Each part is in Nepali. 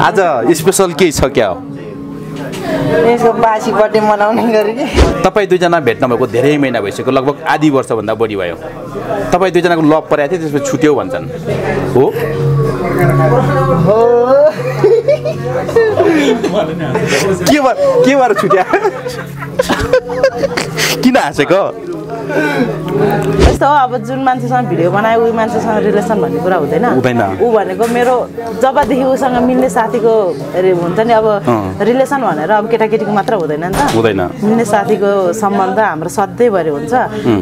आज स्पेसल केही छ क्या हो? यसको बासी बर्थडे मनाउने गरी। कि तपाईँ दुईजना भेट्न भएको धेरै महिना भइसक्यो लगभग आधी वर्षभन्दा बढी भयो। तपाईँ दुईजनाको लभ परेको थियो त्यसपछि छुट्यो भन्छन्। हो हो? के भएर के भएर छुट्या? किन हाँसेको यस्तो हो अब जुन मान्छेसँग भिडियो बनायो उही मान्छेसँग रिलेसन भन्ने कुरा हुँदैन। हुँदैन। ऊ भनेको मेरो जबदेखि उसँग मिल्ने साथीको हुन्छ नि अब। रिलेसन भनेर अब केटाकेटीको मात्र हुँदैन नि त। हुँदैन। मिल्ने साथीको सम्बन्ध हाम्रो सधैँभरि हुन्छ।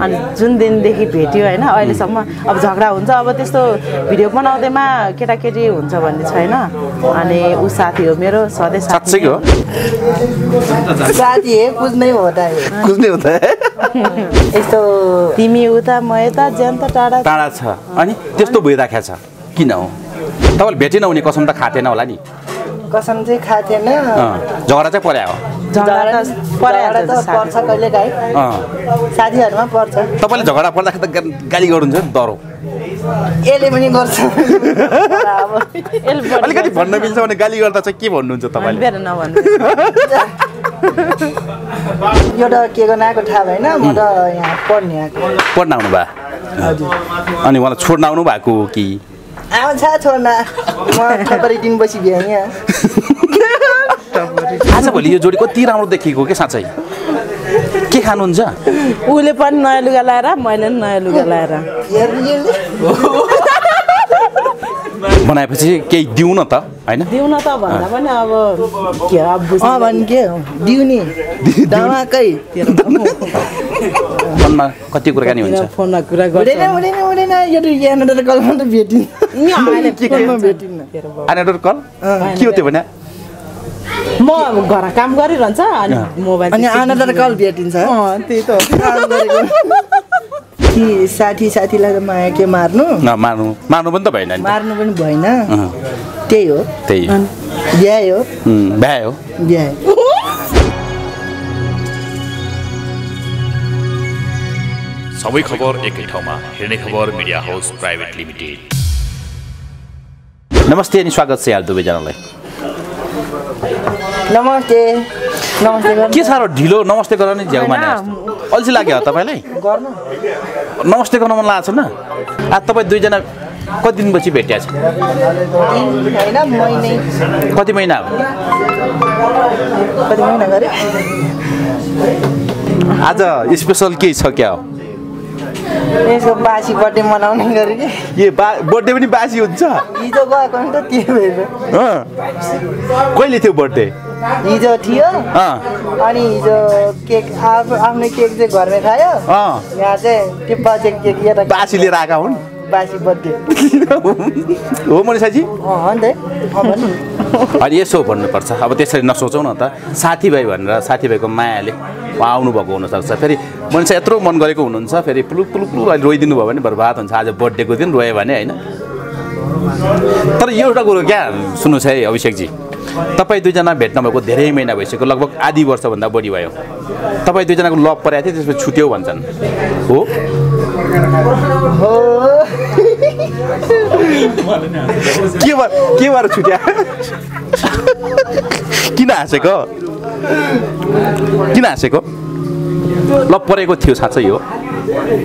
अनि जुन दिनदेखि भेट्यो होइन अहिलेसम्म अब झगडा हुन्छ। अब त्यस्तो भिडियो बनाउँदैमा केटाकेटी हुन्छ भन्ने छैन। अनि ऊ साथी हो मेरो सधैँ साथी हो। साथी हे कुझ्नै हो त हे। बुझ्ने हो त यस्तो तिमी उता म यता ज्यान त टाढा टाढा छ। अनि त्यस्तो भइराखेको छ। किन हो? तपाईँले भेटेन हुने कसम त खाँथेन होला नि। कसम चाहिँ अँ, झगडा चाहिँ पर्या हो पर्छ। कहिले काहीँ साथीहरूमा पर्छ तपाईँले झगडा पर्दाखेरि त गाली गर्नुहुन्छ नि डरो। यसले पनि गर्छ। अलिकति। भन्न मिल्छ भने गाली गर्दा चाहिँ के भन्नुहुन्छ तपाईँले? नभन्नु एउटा के को आएको थाहा भएन। म त यहाँ पढ्ने आएको। पढ्न आउनु भयो अनि उहाँलाई छोड्न आउनु भएको हो कि? आउँछ छोड्न। म थपरी दिन बसी भ्याएँ यहाँ। आज भोलि यो जोडी कति राम्रो देखिएको के साँच्चै? के खानुहुन्छ? उसले पनि नयाँ लुगा लाएर मैले पनि नयाँ लुगा यसले बनाएपछि केही दिउँ न त होइन? दिउन त भन्दा पनि अब के अब बुझ्नु अँ भने के? दिउने। धमाकै मनमा कति कुराकानी हुन्छ? फोनमा कुरा गर्छ। हुँदैन हुँदैन यो यहाँनिर कलमा त भेटिन् नि अहिले के के? फोनमा। भेटिन्न? आनेटर कल? के हो त्यो भने? म अब घर काम गरिरहन्छ अनि मोबाइल अनि आनन्द कल भेटिन्छ। अँ, त्यही त हो। काम गरेको। कि साथी साथीलाई त माया के मार्नु? न मार्नु मार्नु पनि त भएन। मार्नु पनि भएन। त्यही हो। त्यही। बिहा हो। भ्याए हो। बिहा सबै खबर एकै ठाउँमा। हेर्ने खबर मिडिया हाउस प्राइभेट लिमिटेड। नमस्ते अनि स्वागत छ यहाँ दुवैजनालाई। नमस्ते। नमस्ते के साह्रो ढिलो? नमस्ते गर नि झ्याउ माने जस्तो। अल्छी लाग्यो हो तपाईँलाई? नमस्ते गर्न मन लागेको छ न। आज तपाईँ दुईजना कति दिनपछि भेटिया छ कति महिना आज स्पेसल केही छ क्या हो? यसको बासी बर्थडे मनाउने गरी कि ए बा बर्थडे पनि बासी हुन्छ। हिजो गएको नि त त्यो भएर। कहिले थियो बर्थडे? हिजो थियो। अनि हिजो केक आफ्नो आफ्नै केक चाहिँ घरमै खायो। यहाँ चाहिँ त्यो पछि केक यता बासी लिएर आएका हुन्? बासी बर्थडे। हो मनिषाजी हो नि त। अनि यसो भन्नुपर्छ। अब त्यसरी नसोचौँ न त। साथीभाइ भनेर साथीभाइको मायाले उहाँ आउनुभएको हुनसक्छ। फेरि मान्छे यत्रो मन गरेको हुनुहुन्छ। फेरि पुलुक पुलुक पुलुक अहिले रोइदिनु भयो भने बर्बाद हुन्छ। आज बर्थडेको दिन रोयो भने होइन? तर एउटा कुरो क्या सुन्नुहोस् है अभिषेकजी। तपाईँ दुईजना भेट्न भएको धेरै महिना भइसक्यो लगभग आधी वर्षभन्दा बढी भयो। तपाईँ दुईजनाको लभ परेको थियो त्यसपछि छुट्यो भन्छन्। हो? के भएर के भएर छुट्या? किन हाँसेको? किन हाँसेको? ल परेको थियो साँच्चै हो।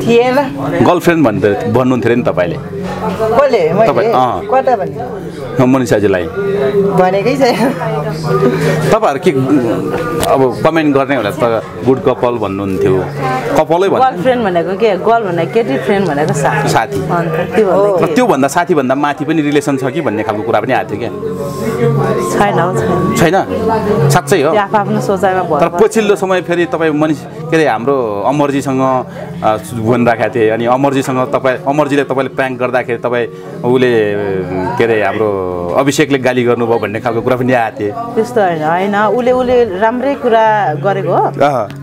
थिएन। गर्लफ्रेन्ड भन्दै भन्नुहुन्थ्यो नि तपाईँले। तपाईँ, मनिषाजीलाई। भनेकै छैन तपाईँहरू के अब कमेन्ट गर्ने होला त गुड कपाल भन्नुहुन्थ्यो। कपालै भन्नु। गर्लफ्रेन्ड भनेको के? गर्ल भनेको केटी फ्रेन्ड भनेको साथी। त्योभन्दा साथीभन्दा माथि पनि रिलेसन छ कि भन्ने खालको कुरा पनि आएको थियो क्या? छैन साँच्चै हो? आफ्नो सोचाइमा तर पछिल्लो समय फेरि तपाईँ मनिष के अरे हाम्रो अमरजीसँग अ, भनिराखेको थिएँ अनि अमरजीसँग तपाईँ अमरजीले तपाईँले प्याङ्क गर्दाखेरि तपाईँ उसले के अरे हाम्रो अभिषेकले गाली गर्नुभयो भन्ने खालको कुरा पनि आएको थिएँ। त्यस्तो होइन होइन। उसले उसले राम्रै कुरा गरेको हो।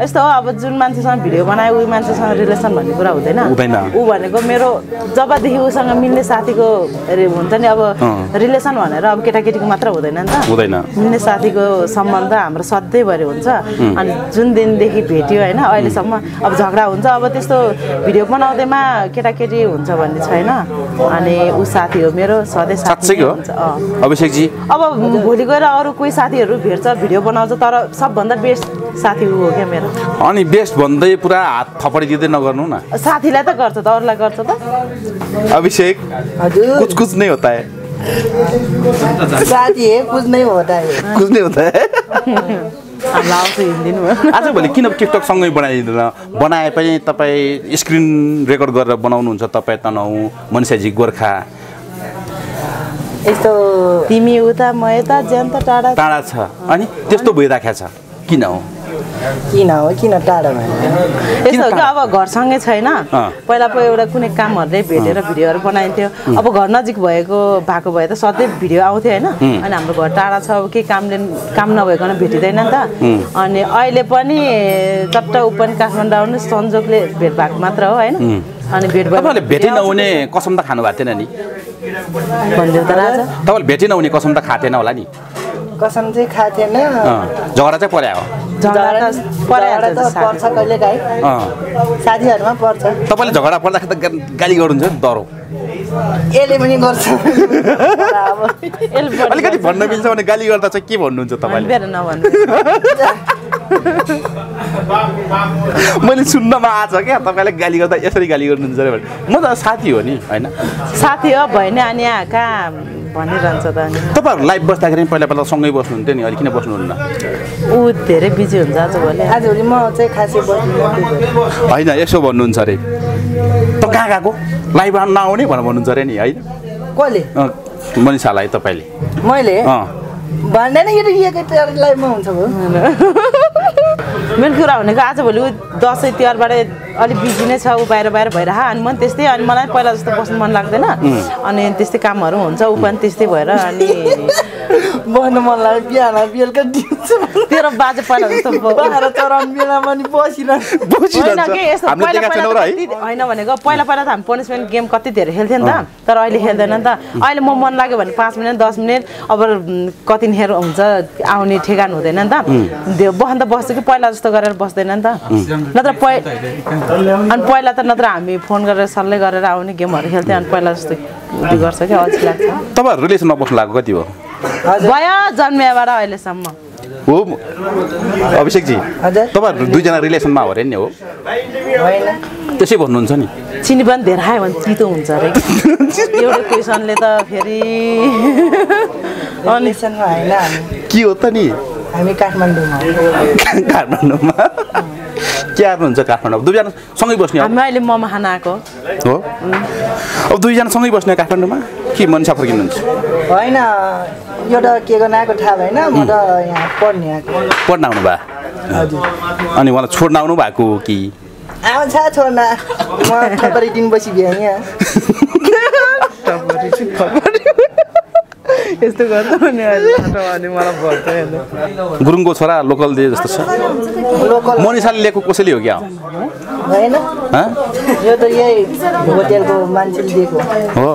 यस्तो हो अब जुन मान्छेसँग भिडियो बनायो उही मान्छेसँग रिलेसन भन्ने कुरा हुँदैन। हुँदैन। ऊ भनेको मेरो जबदेखि उसँग मिल्ने साथीको हुन्छ नि अब। रिलेसन भनेर अब केटाकेटीको मात्र हुँदैन नि त। हुँदैन। मिल्ने साथीको सम्बन्ध हाम्रो सधैँभरि हुन्छ। अनि जुन दिनदेखि भेट्यो होइन अहिलेसम्म अब झगडा हुन्छ। अब त्यस्तो भिडियो बनाउँदैमा केटाकेटी हुन्छ भन्ने छैन। अनि ऊ साथी हो मेरो सधैँ साथी? हुन्छ। अभिषेकजी अब भोलि गएर अरू कोही साथीहरू भेट्छ भिडियो बनाउँछ तर सबभन्दा बेस्ट साथी हो क्या मेरो। अनि बेस्ट भन्दै पुरा हात थपडी दिँदै नगर्नु न। साथीलाई त गर्छ त अरूलाई गर्छ त। अभिषेक हजुर। कुछ कुछ नहीं होता है। साथी है कुछ नहीं होता है। कुछ नहीं होता है। आजभोलि किन टिकटक सँगै बनाइदिँदैन? बनाए पनि तपाईँ स्क्रिन रेकर्ड गरेर बनाउनुहुन्छ तपाईँ तनहु मनिषाजी गोर्खा। यस्तो तिमी उता म यता ज्यान त टाढा टाढा छ। अनि त्यस्तो भइराखेको छ। किन हो? किन हो? किन यस्तो हो कि अब घरसँगै छैन। पहिला पो एउटा कुनै कामहरूले भेटेर भिडियोहरू बनाइन्थ्यो। अब घर नजिक भएको भएको भए त सधैँ भिडियो आउँथ्यो होइन? अनि हाम्रो घर टाढा छ अब केही कामले काम नभइकन भेटिँदैन नि त। अनि अहिले पनि चट्ट ऊ पनि काठमाडौँ आउनु संजोगले भेट भएको मात्र हो होइन? अनि भेट भयो भेटै नहुने कसम त खानु भएको थिएन नि? तपाईँले भेटै नहुने कसम त खाएको थिएन होला नि। कसम चाहिँ खाएको थिएन अँ, झगडा चाहिँ पर्या। हो पर्छ। कहिले काहीँ साथीहरूमा पर्छ। तपाईँले झगडा पर्दाखेरि त गाली गर्नुहुन्छ नि डरो। यसले पनि गर्छ। अलिकति। भन्न मिल्छ भने गाली गर्दा चाहिँ के भन्नुहुन्छ तपाईँले? मैले सुन्नमा आएको छ क्या तपाईँले गाली गर्दा यसरी गाली गर्नुहुन्छ अरे भने म त साथी हो नि होइन? साथी हो भएन अनि यहाँ कहाँ भनिरहन्छ त अनि। तपाईँहरू लाइभ बस्दाखेरि पहिला पहिला सँगै बस्नुहुन्थ्यो नि अहिले किन बस्नुहुन्न? ऊ धेरै बिजी हुन्छ आजभोलि आजभोलि म चाहिँ खासै बस्दिनँ। होइन यसो भन्नुहुन्छ अरे। त कहाँ गएको? लाइभ आउनु नआउने भनेर भन्नुहुन्छ अरे नि है कसले? अँ, मनिषालाई तपाईँले। मैले? अँ। भन्दैन यो त एकै लाइफमा हुन्छ भयो मेन कुरा भनेको आजभोलि ऊ दसैँ तिहारबाट अलिक बिजी नै छ ऊ बाहिर बाहिर भइरह अनि म पनि त्यस्तै अनि मलाई पहिला जस्तो बस्नु मन लाग्दैन। अनि त्यस्तै कामहरू हुन्छ ऊ पनि त्यस्तै भएर अनि बस्नु मन लाग्यो बिहान बेलुका तेरो बाजे पहिला जस्तो ब- बाह्र चराउनु बेलामा बसिरहनु होइन के यस्तो पहिला पहिला कति- होइन भनेको पहिला पहिला त हामी पनिसमेन्ट गेम कति धेरै खेल्थ्यो नि त। तर अहिले खेल्दैन नि त। अहिले म मन लाग्यो भने पाँच मिनट दस मिनट अब उम्, कतिखेर हुन्छ आउने ठेगान हुँदैन नि त। बस्न त बस्छ कि पहिला जस्तो गरेर बस्दैन नि त। नत्र पहि अनि पहिला त नत्र हामी फोन गरेर सल्लाह गरेर आउने गेमहरू खेल्थ्यो अनि पहिला जस्तो गर्छ कि अल्छी लाग्छ। तपाईँहरू रिलेसनमा बस्नु लागेको कति हो? भयो जन्मिएबाट अहिलेसम्म। हो अभिषेकजी तपाईँहरू दुईजना रिलेसनमा हो अरे नि हो। त्यसै भन्नुहुन्छ नि। चिनी पनि धेरै खायो भने चितो हुन्छ अरे। एउटै क्वेसनले त फेरि के हो त नि? हामी काठमाडौँमा। काठमाडौँमा? के हार्नुहुन्छ काठमाडौँ दुईजना सँगै बस्ने अहिले ममा खाना आएको हो अब दुईजना सँगै बस्ने काठमाडौँमा के मनिषा फर्किनुहुन्छ होइन एउटा के गर्न आएको थाहा भएन म त यहाँ पढ्ने आएको पढ्न आउनु भयो हजुर अनि उहाँलाई छोड्न आउनु भएको हो कि आउँछ छोड्न म थपरी दिन बसी भ्याएँ यहाँ यस्तो गर्छ भने अनि मलाई भन्छ होइन गुरुङको छोरा लोकल दे जस्तो छ मनिषाले लिएको कसैले हो क्या हँ? यो त यही होटेलको मान्छेले दिएको हो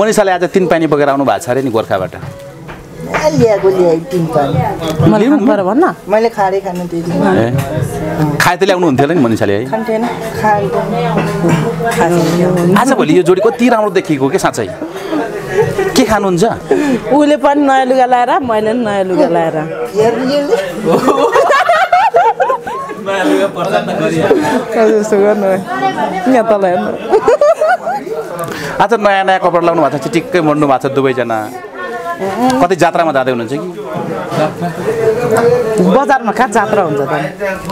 मनिषाले आज तिन पानी बोकेर आउनु भएको छ अरे नि गोर्खाबाट ए, ल्याएको ल्याए तिन पानी भन्न मैले खाँडै खानु खाए त ल्याउनु हुन्थ्यो होला नि मनिषाले है आजभोलि यो जोडी कति राम्रो देखिएको के साँच्चै खानुहुन्छ? उसले पनि नयाँ लुगा लाएर मैले पनि नयाँ लुगा जस्तो गर्नु यहाँ तल हेर्नु। आज नयाँ नयाँ कपडा लाउनु भएको छ चिटिक्कै मर्नु भएको छ दुवैजना। कतै जात्रामा जाँदै हुनुहुन्छ कि? बजारमा कहाँ जात्रा हुन्छ त?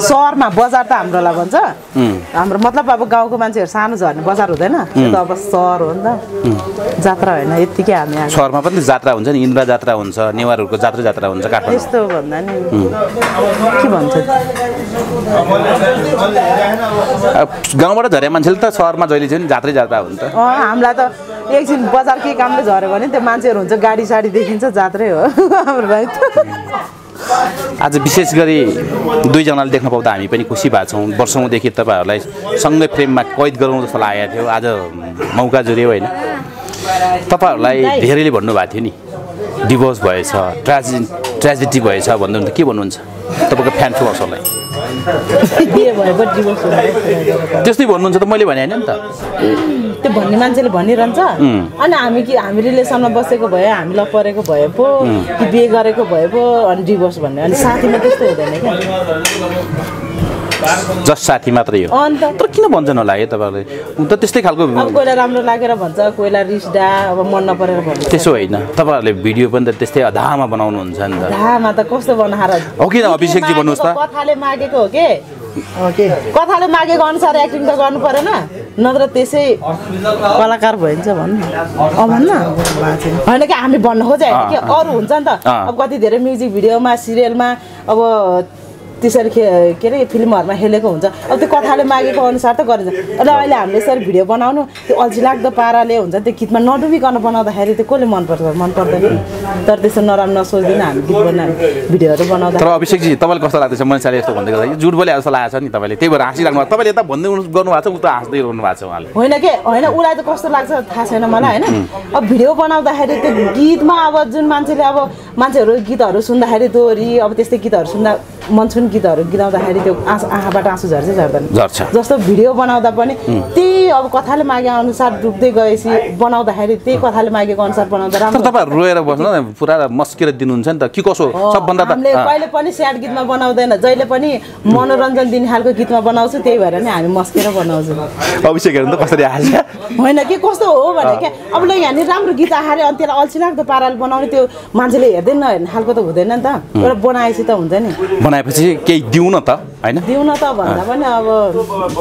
सहरमा बजार त हाम्रोलाई भन्छ। हाम्रो मतलब अब गाउँको मान्छेहरू सानो झर्ने बजार हुँदैन। त्यो त अब सहर हो नि त। जात्रा होइन यत्तिकै हामी सहरमा पनि जात्रा हुन्छ नि इन्द्र जात्रा हुन्छ नेवारहरूको जात्रा जात्रा हुन्छ काठमाडौँ। त्यस्तो भन्दा नि। के भन्छ? गाउँबाट झरे मान्छेले त सहरमा जहिले चाहिँ जात्रै जात्रा हुन्छ हामीलाई त एकछिन बजार के कामले झऱ्यो भने त्यो मान्छेहरू हुन्छ गाडी साडी देखिन्छ जात्रै हो। त आज विशेष गरी दुईजनाले देख्न पाउँदा हामी पनि खुसी भएको छौँ। वर्षौँदेखि तपाईँहरूलाई सँगै प्रेममा कैद गरौँ जस्तो लागेको थियो। आज मौका जुर्यो होइन। तपाईँहरूलाई धेरैले भन्नुभएको थियो नि डिभोर्स भएछ ट्राजेडी ट्रेजेडी भएछ भन्नुहुन्छ के भन्नुहुन्छ? तपाईँको फ्यान हुँदैन त्यस्तै भन्नुहुन्छ त मैले भने होइन नि त। त्यो भन्ने मान्छेले भनिरहन्छ। अनि हामी कि हामी रिलेसनमा बसेको भए हामीलाई परेको भए पो कि बिहे गरेको भए पो अनि डिभोर्स भन्ने। अनि साथीमा त्यस्तो हुँदैन क्या। जस्ट साथी मात्रै हो। अन्त? तर किन भन्छन् होला है तपाईँहरूले? उ त त्यस्तै खालको अब कोहीलाई राम्रो लागेर भन्छ कोहीलाई रिस डा अब मन नपरेर भन्छ। त्यसो होइन। तपाईँहरूले भिडियो पनि त त्यस्तै अधामा बनाउनुहुन्छ नि त। धामा त कस्तो बनाएर? हो किन अभिषेकजी भन्नुहोस् त। कथाले मागेको हो के? ओके कथाले मागेको अनुसार एक्टिङ त गर्नु परेन। नत्र त्यसै कलाकार भइन्छ भन्नु भन्न होइन कि हामी भन्न खोजेँ होइन कि अरू हुन्छ नि त। अब कति धेरै म्युजिक भिडियोमा सिरियलमा अब त्यसरी खे के अरे फिल्महरूमा खेलेको हुन्छ। अब त्यो कथाले मागेको अनुसार त गरिन्छ। र अहिले हामीले यसरी भिडियो बनाउनु त्यो अल्छी लाग्दो पाराले हुन्छ त्यो गीतमा नडुबिकन बनाउँदाखेरि त्यो कसले मन पर्छ मन पर्दैन। तर त्यस्तो नराम्रो नसोच्दिनँ हामी गीत बना भिडियोहरू बनाउँदा। तर अभिषेकजी तपाईँलाई कस्तो लाग्दैछ? मनिषाले यस्तो भन्दै गर्दा झुट बोले जस्तो लागेको छ नि तपाईँले। त्यही भएर हाँसिराख्नु तपाईँले यता भन्दै गर्नुभएको छ उता हाँस्दै गर्नु भएको छ उहाँले। होइन के? होइन उसलाई त कस्तो लाग्छ थाहा छैन मलाई होइन? अब भिडियो बनाउँदाखेरि त्यो गीतमा अब जुन मान्छेले अब मान्छेहरू गीतहरू सुन्दाखेरि दोहोरी अब त्यस्तै गीतहरू सुन्दा मनसुन गीतहरू गीताउँदाखेरि त्यो आँसु आँखाबाट आँसु झर्छ झर्दैन। झर्छ। जस्तो भिडियो बनाउँदा पनि त्यही अब कथाले मागे अनुसार डुब्दै गएपछि बनाउँदाखेरि त्यही कथाले मागेको अनुसार बनाउँदा राम्रो तपाईँहरू रोएर बस्नु पुरा मस्केर दिनुहुन्छ नि त। के कसो? सबभन्दा कहिले पनि स्याड गीतमा बनाउँदैन। जहिले पनि मनोरञ्जन दिने खालको गीतमा बनाउँछु त्यही भएर नि हामी मस्केर बनाउँछौँ। अभिषेक हेर्नु त कसरी होइन कि कस्तो हो भने क्या अब ल यहाँनिर राम्रो गीत आएर अनि त्यसलाई अल्छी लाग्दो पाराले बनाउने त्यो मान्छेले हेर्दै नहेर्ने खालको त हुँदैन नि त। एउटा बनाएपछि त हुन्छ नि। बनाएपछि केही दिउँ न त होइन? दिउँ न त भन्दा पनि अब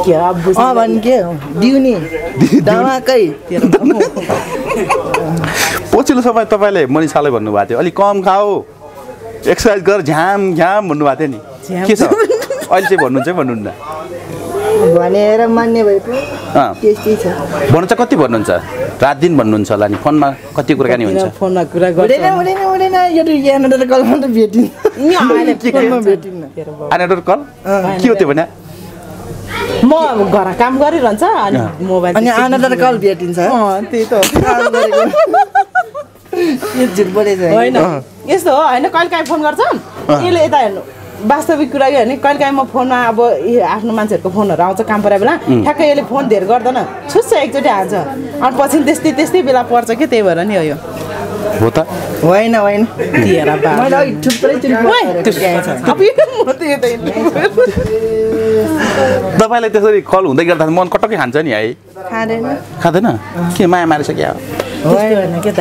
के भने के हो? दिउने। धमाकै पछिल्लो समय तपाईँले मनिषालाई भन्नुभएको थियो अलिक कम खाऊ। एक्सर्साइज गर झ्याम झ्याम भन्नुभएको थियो नि। के छ? अहिले चाहिँ भन्नुहुन्छ है भन्नुहुन्न। भनेर मान्ने अँ। त्यस्तै छ। भन्नु चाहिँ कति भन्नुहुन्छ? रात दिन भन्नुहुन्छ होला नि फोनमा कति कुराकानी हुन्छ। फोनमा कुरा गर्छ। हुँदैन हुँदैन यो यहाँनिर कलमा त भेटिन्न। नि अहिले के के फोनमा भेटिन्न। एनाडोर कल के हो त्यो भने? म घर काम गरिरहन्छ अनि मोबाइल अनि आनन्द कल भेटिन्छ? अँ, त्यही त होइन। यस्तो हो होइन कहिले काहीँ फोन गर्छ यसले यता हेर्नु। वास्तविक कुरा के भने कहिले काहीँ म फोनमा अब आफ्नो मान्छेहरूको फोनहरू आउँछ काम परेको बेला ठ्याक्कै यसले फोन धेर गर्दैन। छुच्छ एकचोटि हाल्छ अनि पछि त्यस्तै त्यस्तै बेला पर्छ कि त्यही भएर नि हो यो। हो त। होइन होइन। यो तपाईँलाई त्यसरी कल हुँदै गर्दा मन कटक्कै खान्छ नि है। खाँदैन। खाँदैन? के माया मारिसक्यो? होइन के त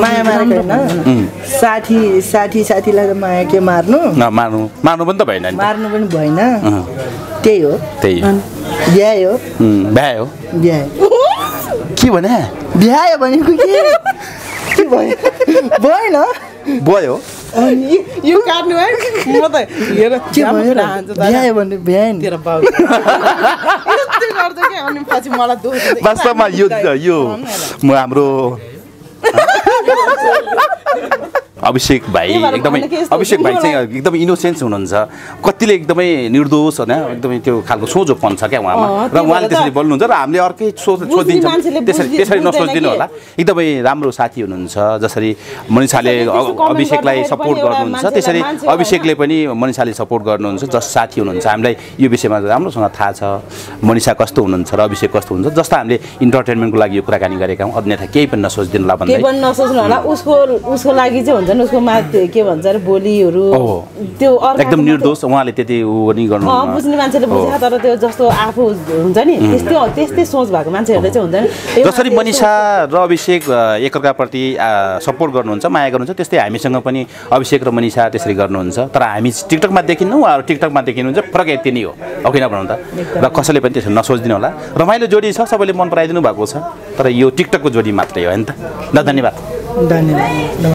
माया मारेको होइन। साथी साथी साथीलाई त माया के मार्नु? मार्नु मार्नु पनि त भएन मार्नु पनि भएन। त्यही हो। त्यही। भ्यायो। उम्, भ्यायो। भ्यायो। के भने? भ्यायो भनेको के भयो? भएन। भयो। यो काट्नु है? म त हेर के भयो भ्यायो भने भ्यायो नि। तेरो बाउ। पछि मलाई वास्तवमा यो यो म हाम्रो अभिषेक भाइ एकदमै अभिषेक भाइ चाहिँ एकदमै इनोसेन्स हुनुहुन्छ। कतिले एकदमै निर्दोष होइन एकदमै त्यो खालको सोझोपन छ क्या उहाँमा। र उहाँले त्यसरी बोल्नुहुन्छ र हामीले अर्कै सोच मान्छेले त्यसरी त्यसरी नसोचिदिनु? होला। एकदमै राम्रो साथी हुनुहुन्छ जसरी मनिषाले अभिषेकलाई सपोर्ट गर्नुहुन्छ। त्यसरी अभिषेकले पनि मनिषाले सपोर्ट गर्नुहुन्छ जस साथी हुनुहुन्छ। हामीलाई यो विषयमा राम्रोसँग थाहा छ मनिषा कस्तो हुनुहुन्छ र अभिषेक कस्तो हुनुहुन्छ जस्तो हामीले इन्टरटेनमेन्टको लागि यो कुराकानी गरेका हौँ। अन्यथा केही पनि नसोचिदिनु होला भन्दै। पनि नसोच्नु होला। उसको उसको लागि चाहिँ हुन्छ नि उसको मा के भन्छ अरे बोलीहरू। त्यो एकदम निर्दोष उहाँले त्यति गर्नु बुझ्ने मान्छेले बुझ्छ तर त्यो जस्तो आफू हुन्छ नि त्यस्तै त्यस्तै सोच भएको मान्छेहरूले चाहिँ हुन्छ नि जसरी मनिषा र अभिषेक एकअर्काप्रति सपोर्ट गर्नुहुन्छ माया गर्नुहुन्छ त्यस्तै हामीसँग पनि अभिषेक र मनिषा त्यसरी गर्नुहुन्छ। तर हामी टिकटकमा देखिन्नौँ उहाँहरू टिकटकमा देखिनुहुन्छ फरक यति नै हो। हो किन भनौँ त? र कसैले पनि त्यसरी नसोचिदिनु होला। रमाइलो जोडी छ सबैले मन पराइदिनु भएको छ। तर यो टिकटकको जोडी मात्रै हो होइन त? ल धन्यवाद। धन्यवाद।